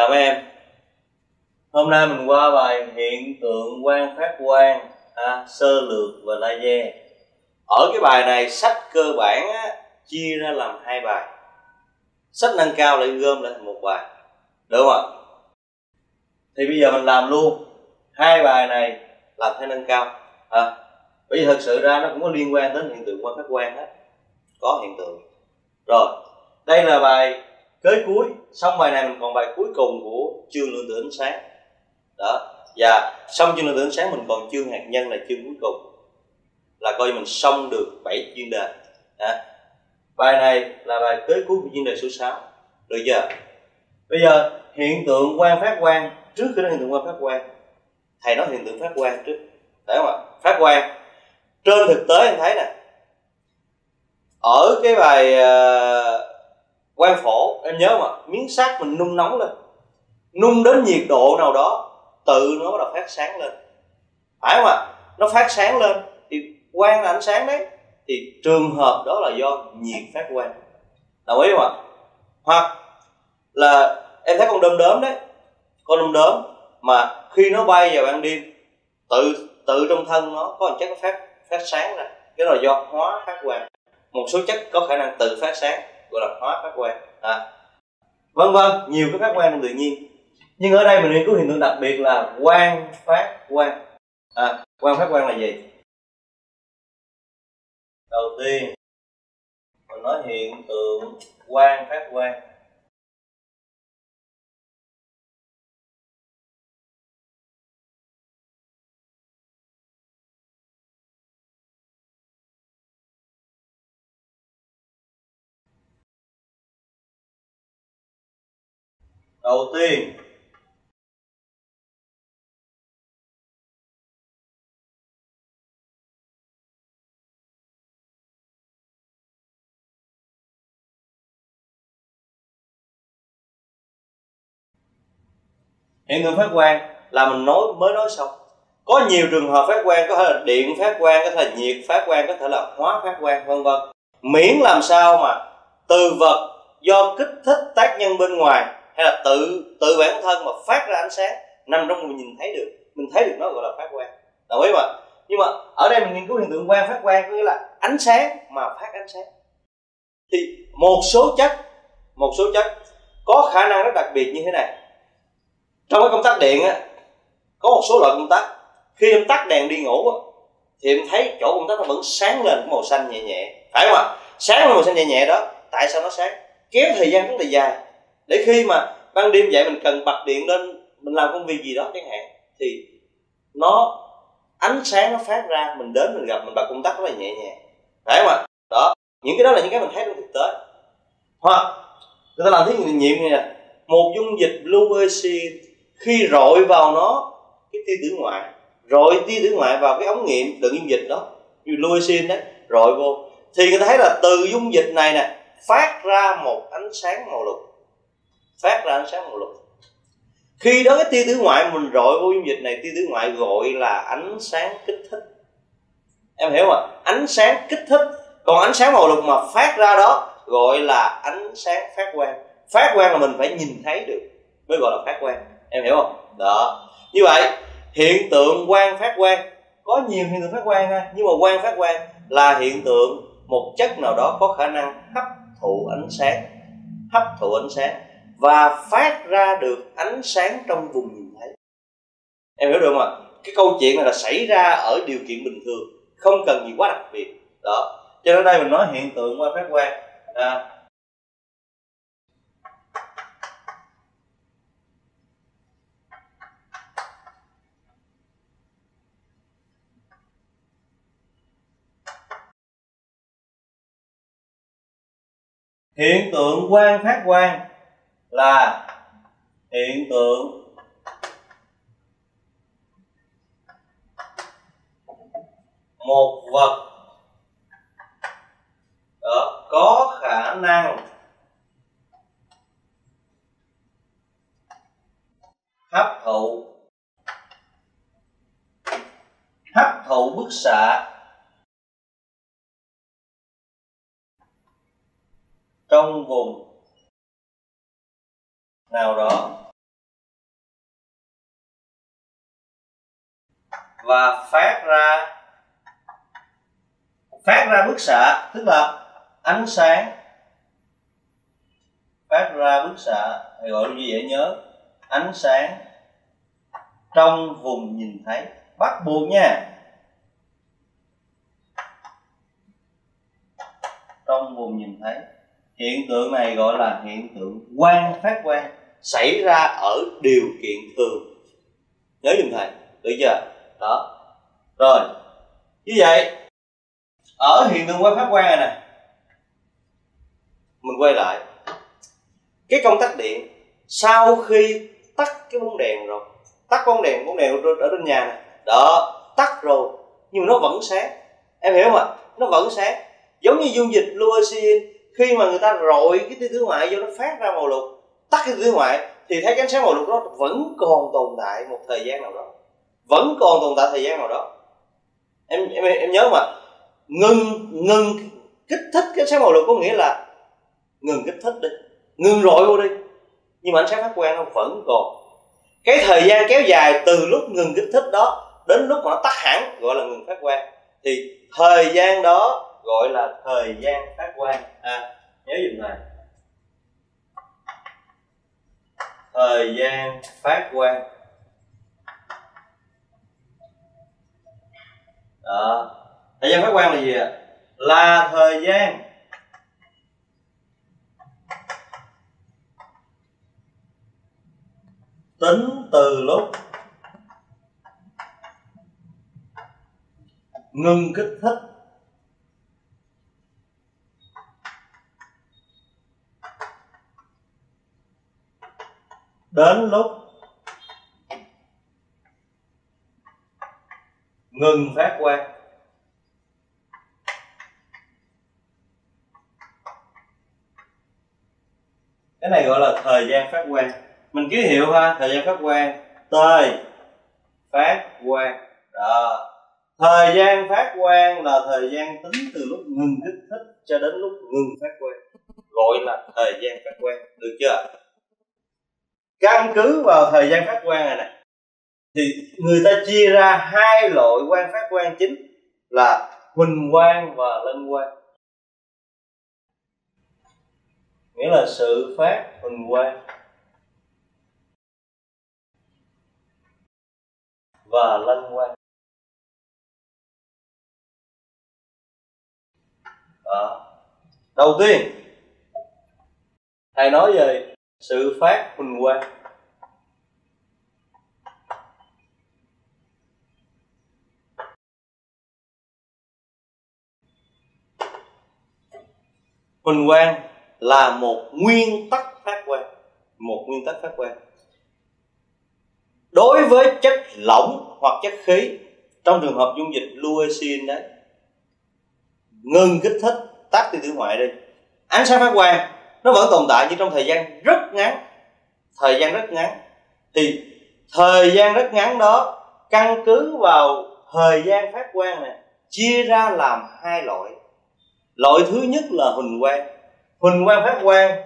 chào mấy em. Hôm nay mình qua bài hiện tượng quan phát quan à, sơ lược và laser ở cái bài này sách cơ bản á, chia ra làm hai bài. Sách nâng cao lại gom lại thành một bài. Đúng không ạ? Thì bây giờ mình làm luôn. Hai bài này làm theo nâng cao. À, bởi vì thật sự ra nó cũng có liên quan đến hiện tượng quan phát quan hết có hiện tượng. Rồi đây là bài kế cuối xong bài này mình còn bài cuối cùng của chương lượng tử ánh sáng. Đó và xong chương lượng tử ánh sáng mình còn chương hạt nhân là chương cuối cùng. Là coi mình xong được 7 chuyên đề. À. bài này là bài kế cuối của chuyên đề số 6 được chưa? Bây giờ hiện tượng quan phát quang trước khi nói hiện tượng quan phát quang thầy nói hiện tượng phát quang trước. Phải không ạ? Phát quang. Trên thực tế anh thấy nè ở cái bài uh, quan phổ, em nhớ mà, miếng sắt mình nung nóng lên. Nung đến nhiệt độ nào đó, tự nó bắt đầu phát sáng lên. Phải không ạ? Nó phát sáng lên thì quang là ánh sáng đấy. Thì trường hợp đó là do nhiệt phát quang. Đồng ý không ạ? Hoặc là em thấy con đom đóm đấy. Con đom đóm mà khi nó bay vào ban đêm, tự tự trong thân nó có một chất phát phát sáng ra. Cái đó là do hóa phát quang. Một số chất có khả năng tự phát sáng gọi là hóa phát quan, à. vân vân nhiều cái phát quan trong tự nhiên nhưng ở đây mình nghiên cứu hiện tượng đặc biệt là quan phát quan, à, quan phát quan là gì đầu tiên mình nói hiện tượng quan phát quan. Đầu tiên, hiện tượng phát quang là mình nói, mới nói xong. Có nhiều trường hợp phát quang có thể là điện phát quang, có thể là nhiệt phát quang, có thể là hóa phát quang, vân vân. Miễn làm sao mà từ vật do kích thích tác nhân bên ngoài hay là tự tự bản thân mà phát ra ánh sáng, nằm trong mình nhìn thấy được. Mình thấy được nó gọi là phát quang. Đồng ý mà nhưng mà ở đây mình nghiên cứu hiện tượng quang, phát quang có nghĩa là ánh sáng mà phát ánh sáng. Thì một số chất, một số chất có khả năng rất đặc biệt như thế này. Trong cái công tắc điện á, có một số loại công tắc. Khi em tắt đèn đi ngủ á, thì em thấy chỗ công tắc nó vẫn sáng lên màu xanh nhẹ nhẹ. Phải không ạ? Sáng lên màu xanh nhẹ nhẹ đó, tại sao nó sáng? Kéo thời gian rất là dài để khi mà ban đêm dậy mình cần bật điện lên, mình làm công việc gì đó chẳng hạn, thì nó, ánh sáng nó phát ra, mình đến mình gặp, mình bật công tắc rất là nhẹ nhàng. Phải không ạ? Đó, những cái đó là những cái mình thấy trong thực tế. Hoặc, người ta làm thí nghiệm này nè, một dung dịch blue khi rọi vào nó, cái tia tử ngoại, rọi tia tử ngoại vào cái ống nghiệm đựng dung dịch đó, như luosin đấy rọi vô, thì người ta thấy là từ dung dịch này nè, phát ra một ánh sáng màu lục phát ra ánh sáng màu lục. Khi đó cái tia tử ngoại mình rọi vô dung dịch này, tia tử ngoại gọi là ánh sáng kích thích. Em hiểu không ạ? Ánh sáng kích thích. Còn ánh sáng màu lục mà phát ra đó gọi là ánh sáng phát quang. Phát quang là mình phải nhìn thấy được, mới gọi là phát quang. Em hiểu không? Đó. Như vậy, hiện tượng quang phát quang, có nhiều hiện tượng phát quang ha, nhưng mà quang phát quang là hiện tượng một chất nào đó có khả năng hấp thụ ánh sáng, hấp thụ ánh sáng và phát ra được ánh sáng trong vùng nhìn thấy. Em hiểu được không ạ? Cái câu chuyện này là xảy ra ở điều kiện bình thường không cần gì quá đặc biệt. Đó. Cho nên đây mình nói hiện tượng qua phát quang. À, hiện tượng quang phát quang là hiện tượng một vật đó, có khả năng hấp thụ hấp thụ bức xạ. Trong vùng nào đó. Và phát ra phát ra bức xạ. Tức là ánh sáng. Phát ra bức xạ hay gọi là dễ nhớ? Ánh sáng trong vùng nhìn thấy. Bắt buộc nha. Trong vùng nhìn thấy. Hiện tượng này gọi là hiện tượng quang phát quang xảy ra ở điều kiện thường. Nhớ dùm thầy, được chưa? Đó. Rồi, như vậy, ở hiện tượng quay phát quan này nè, mình quay lại. Cái công tắc điện, sau khi tắt cái bóng đèn rồi, tắt bóng đèn bóng đèn ở trên nhà này đó, tắt rồi, nhưng mà nó vẫn sáng. Em hiểu không ạ? Nó vẫn sáng. Giống như dung dịch luoxin khi mà người ta rọi cái tia tử ngoại vô, nó phát ra màu lục tắt cái tia ngoại thì thấy cái ánh sáng màu lục đó vẫn còn tồn tại một thời gian nào đó. Vẫn còn tồn tại thời gian nào đó. Em em em nhớ mà, ngừng ngừng kích thích cái ánh sáng màu lục có nghĩa là ngừng kích thích đi, ngừng rọi vô đi. Nhưng mà ánh sáng phát quang nó vẫn còn. Cái thời gian kéo dài từ lúc ngừng kích thích đó đến lúc mà nó tắt hẳn, gọi là ngừng phát quang. Thì thời gian đó gọi là thời gian phát quang. À nhớ dùm này thời gian phát quang đó. Thời gian phát quang là gì ạ? Là thời gian. Tính từ lúc ngừng kích thích đến lúc ngừng phát quang, cái này gọi là thời gian phát quang. Mình ký hiệu ha, thời gian phát quang. T phát quang. Đó. Thời gian phát quang là thời gian tính từ lúc ngừng kích thích cho đến lúc ngừng phát quang. Gọi là thời gian phát quang. Được chưa? Căn cứ vào thời gian phát quang này nè, thì người ta chia ra hai loại quang phát quang chính là huỳnh quang và lân quang nghĩa là sự phát huỳnh quang và lân quang đó. đầu tiên, thầy nói về sự phát huỳnh quang. Huỳnh quang là một nguyên tắc phát quang. Một nguyên tắc phát quang. Đối với chất lỏng hoặc chất khí, trong trường hợp dung dịch fluorescein đấy, ngừng kích thích tắt tia tử ngoại đi. Ánh sáng phát quang nó vẫn tồn tại nhưng trong thời gian rất ngắn. Thời gian rất ngắn. Thì thời gian rất ngắn đó căn cứ vào thời gian phát quang này chia ra làm hai loại. Loại thứ nhất là huỳnh quang. Huỳnh quang phát quang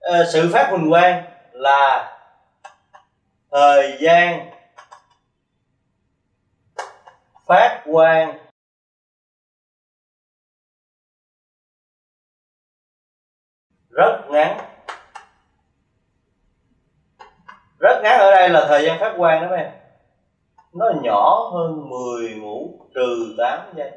ờ, sự phát huỳnh quang là thời gian phát quang rất ngắn. Rất ngắn ở đây là thời gian phát quang đó em. Nó nhỏ hơn 10 mũ trừ 8 giây.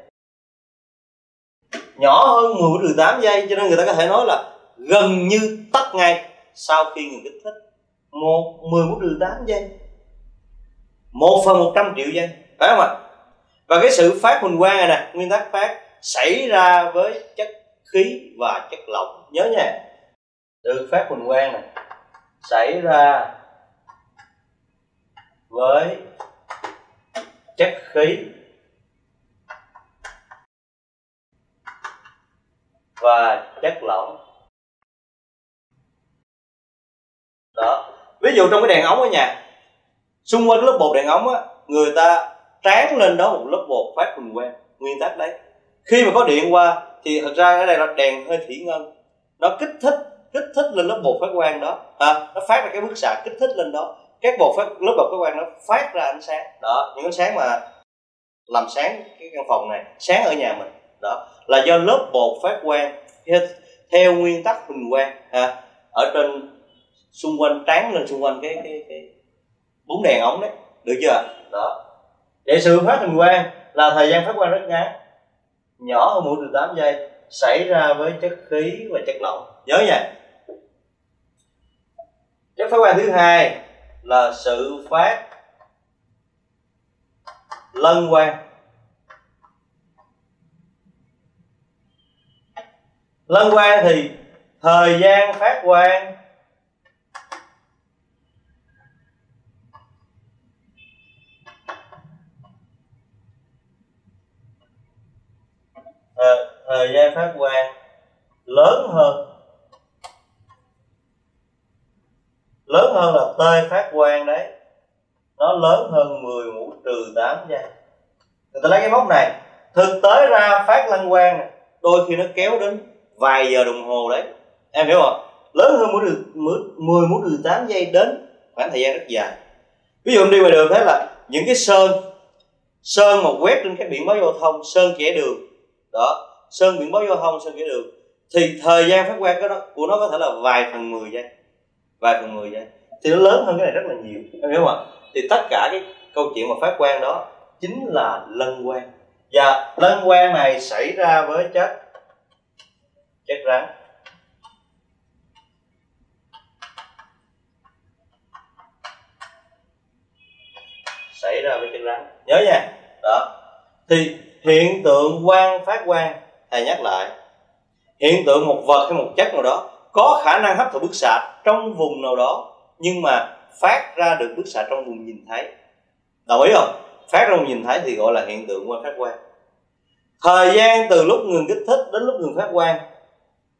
Nhỏ hơn 10 mũ trừ 8 giây cho nên người ta có thể nói là gần như tắt ngay sau khi người kích thích. Một 10 mũ trừ 8 giây. Một phần 100 triệu giây. Phải không ạ? Và cái sự phát huỳnh quang này nè, nguyên tắc phát xảy ra với chất khí và chất lỏng. Nhớ nha từ phát huỳnh quang này xảy ra với chất khí và chất lỏng. Đó. Ví dụ trong cái đèn ống ở nhà, xung quanh lớp bột đèn ống á, người ta tráng lên đó một lớp bột phát huỳnh quang, nguyên tắc đấy. Khi mà có điện qua thì thật ra cái này là đèn hơi thủy ngân, nó kích thích kích thích lên lớp bột phát quang đó. À, nó phát ra cái bức xạ kích thích lên đó. Các bột phát lớp bột phát quang nó phát ra ánh sáng. Đó những ánh sáng mà làm sáng cái căn phòng này sáng ở nhà mình. Đó là do lớp bột phát quang theo nguyên tắc huỳnh quang. Ha ở trên xung quanh tráng lên xung quanh cái cái cái bóng đèn ống đấy. Được chưa? Đó. Để sự phát huỳnh quang là thời gian phát quang rất ngắn. Nhỏ hơn mỗi từ 8 giây xảy ra với chất khí và chất lỏng. Nhớ nha chất phát quang thứ hai là sự phát lân quang. Lân quang thì thời gian phát quang. Thời, thời gian phát quang lớn hơn. Lớn hơn là tê phát quang đấy. Nó lớn hơn 10 mũ trừ 8 giây người ta lấy cái mốc này thực tế ra phát lăng quang này, đôi khi nó kéo đến vài giờ đồng hồ đấy. Em hiểu không? Lớn hơn mũ trừ 10 mũ trừ 8 giây đến khoảng thời gian rất dài. Ví dụ em đi ngoài đường thấy là những cái sơn sơn mà quét trên các biển báo giao thông sơn kẻ đường. Đó sơn biển báo giao thông sơn kẻ đường. Thì thời gian phát quang của nó, của nó có thể là vài phần 10 giây vài phần mười vậy. Thì nó lớn hơn cái này rất là nhiều, em hiểu không thì tất cả cái câu chuyện mà phát quang đó chính là lân quang. Và lân quang này xảy ra với chất chất rắn. Xảy ra với chất rắn. Nhớ nha. Đó. Thì hiện tượng quang phát quang, thầy nhắc lại. Hiện tượng một vật hay một chất nào đó có khả năng hấp thụ bức xạ trong vùng nào đó, nhưng mà phát ra được bức xạ trong vùng nhìn thấy. Đồng ý không? Phát ra vùng nhìn thấy thì gọi là hiện tượng quang phát quang thời gian từ lúc ngừng kích thích đến lúc ngừng phát quang,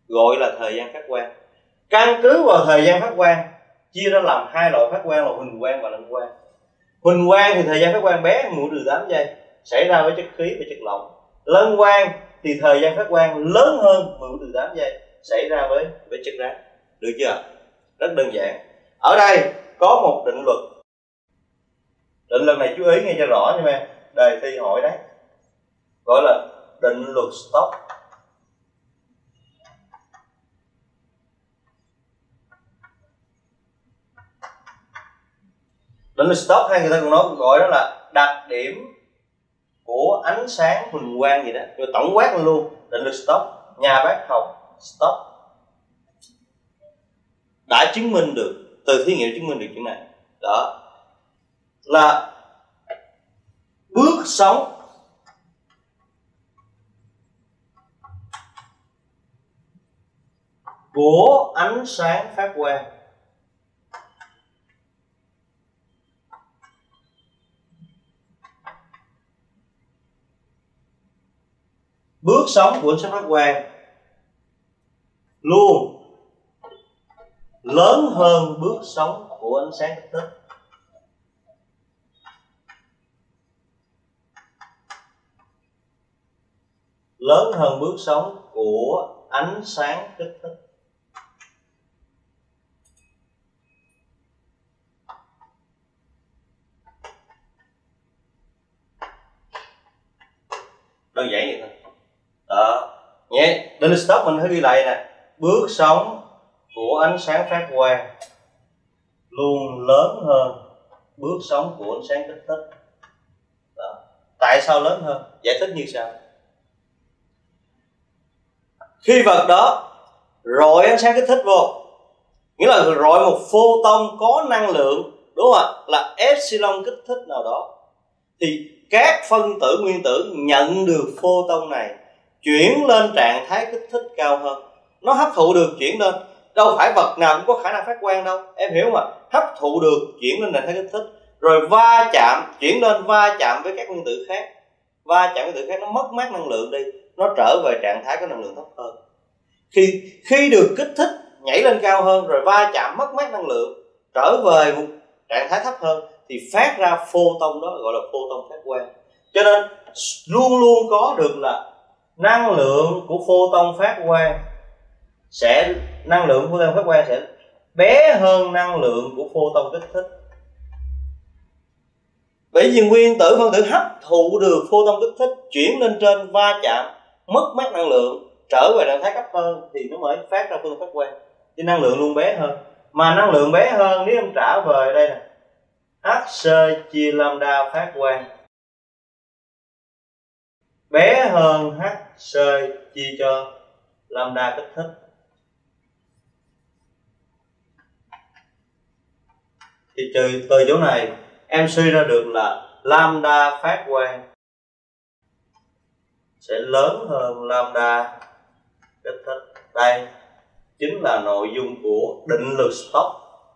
gọi là thời gian phát quang căn cứ vào thời gian phát quang, chia ra làm hai loại phát quang là huỳnh quang và lân quang. Huỳnh quang thì thời gian phát quang bé mũi từ 8 giây xảy ra với chất khí và chất lỏng. Lân quang thì thời gian phát quang lớn hơn mũi từ 8 giây xảy ra với với chất rắn được chưa? Rất đơn giản. Ở đây có một định luật. Định luật này chú ý nghe cho rõ nha em đề thi hỏi đấy. Gọi là định luật stop. Định luật stop hay người ta còn nói, gọi đó là đặc điểm của ánh sáng huỳnh quang gì đó. Rồi tổng quát luôn, định luật stop. Nhà bác học stop. Đã chứng minh được, từ thí nghiệm chứng minh được chuyện này. Đó. Là bước sống của ánh sáng phát quang. Bước sống của ánh sáng phát quang luôn lớn hơn bước sống của ánh sáng kích thích lớn hơn bước sống của ánh sáng kích thích đơn giản vậy thôi. Đó. Nhé. Đến stop mình phải ghi lại nè bước sóng của ánh sáng phát quang luôn lớn hơn bước sóng của ánh sáng kích thích. Đó. tại sao lớn hơn? Giải thích như sau. Khi vật đó rọi ánh sáng kích thích vô, nghĩa là rọi một photon có năng lượng, đúng không ạ? Là epsilon kích thích nào đó. Thì các phân tử nguyên tử nhận được photon này chuyển lên trạng thái kích thích cao hơn nó hấp thụ được chuyển lên. Đâu phải vật nào cũng có khả năng phát quang đâu. Em hiểu mà hấp thụ được chuyển lên nền thấy kích thích. Rồi va chạm, chuyển lên va chạm với các nguyên tử khác. Va chạm với nguyên tử khác nó mất mát năng lượng đi. Nó trở về trạng thái có năng lượng thấp hơn. Khi khi được kích thích, nhảy lên cao hơn, rồi va chạm mất mát năng lượng, trở về một trạng thái thấp hơn, thì phát ra photon đó gọi là photon phát quang. Cho nên luôn luôn có được là năng lượng của photon phát quang sẽ năng lượng của photon phát quang sẽ bé hơn năng lượng của photon kích thích. Bởi vì nguyên tử phân tử hấp thụ được photon kích thích chuyển lên trên va chạm, mất mát năng lượng, trở về trạng thái cấp hơn thì nó mới phát ra phương phát quang. Thì năng lượng luôn bé hơn. Mà năng lượng bé hơn, nếu em trả về đây nè. H chia lambda phát quang. Bé hơn h chia cho lambda kích thích. Thì trừ từ chỗ này, em suy ra được là lambda phát quang sẽ lớn hơn lambda kích thích. Đây chính là nội dung của định luật stop,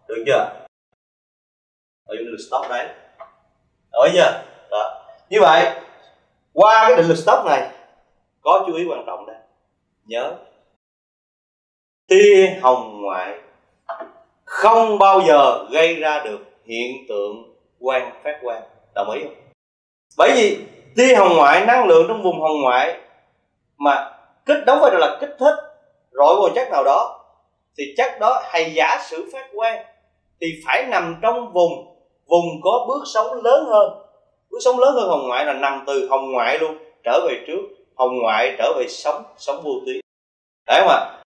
được chưa? Nội dung định luật stop đấy. Được chưa? Đó. Như vậy, qua cái định luật stop này, có chú ý quan trọng đây. Nhớ, tia hồng ngoại không bao giờ gây ra được hiện tượng quang phát quang đồng ý không? Bởi vì tia hồng ngoại, năng lượng trong vùng hồng ngoại mà kích đóng vai trò là kích thích rọi vào chất nào đó, thì chất đó hay giả sử phát quang thì phải nằm trong vùng vùng có bước sống lớn hơn. Bước sống lớn hơn hồng ngoại là nằm từ hồng ngoại luôn, trở về trước, hồng ngoại trở về sống sống vô tuyến đấy không ạ?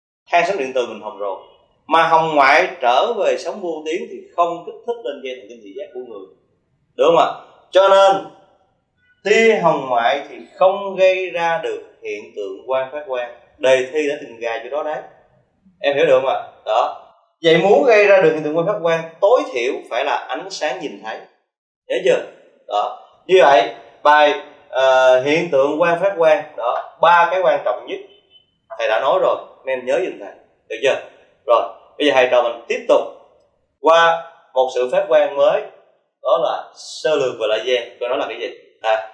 Sóng điện từ mình hồng rồi mà hồng ngoại trở về sống vô tuyến thì không kích thích lên dây thần kinh thị giác của người. Đúng không ạ? Cho nên tia hồng ngoại thì không gây ra được hiện tượng quang phát quang đề thi đã từng gài chỗ đó đấy. Em hiểu được không ạ? Đó. Vậy muốn gây ra được hiện tượng quang phát quang tối thiểu phải là ánh sáng nhìn thấy. Nhớ chưa? Đó. Như vậy bài uh, hiện tượng quang phát quang đó ba cái quan trọng nhất. Thầy đã nói rồi em nhớ giùm thầy. Được chưa? Rồi bây giờ thầy trò mình tiếp tục qua một sự phát quang mới, đó là sơ lược và lại gian tôi nói là cái gì? À